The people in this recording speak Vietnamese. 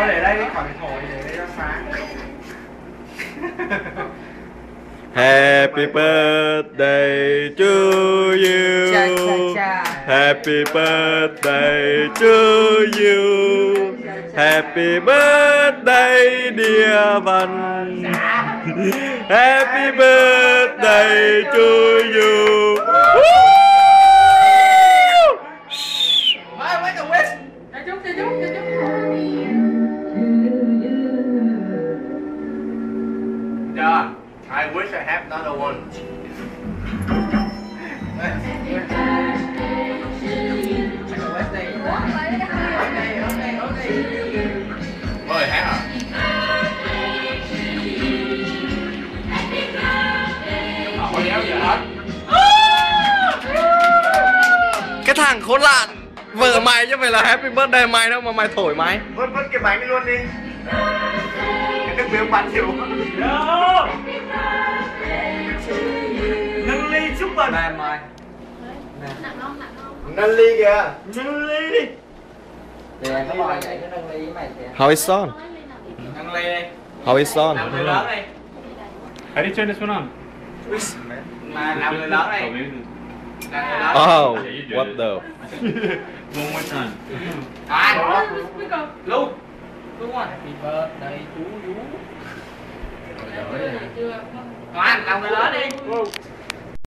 thôi để đây đi khỏi thoại để đây cho sáng Happy birthday to you. Cha, cha, cha. Happy birthday to you. Happy birthday dear Văn. Happy birthday to you. Yeah, I wish I had another one. Mời hát à? Đéo hết. Cái thằng khốn nạn Vợ mày chứ phải là happy birthday mày đâu mà mày thổi mày Vứt vứt cái bánh đi luôn đi. Cái nước miếng bắn chịu. Chúc mừng. Ba mời Nặng không, nặng không? Nâng ly kìa. Nâng ly đi. Thì em mời vậy cái nâng ly với mày kìa How is on? Nâng ly đi How is on? Làm người lớn đi How do you turn this one on? Mà làm người lớn đi Oh, what the? One more time. À, luôn Đúng rồi Happy birthday chú chú Chưa. Ngoan, làm người lớn đi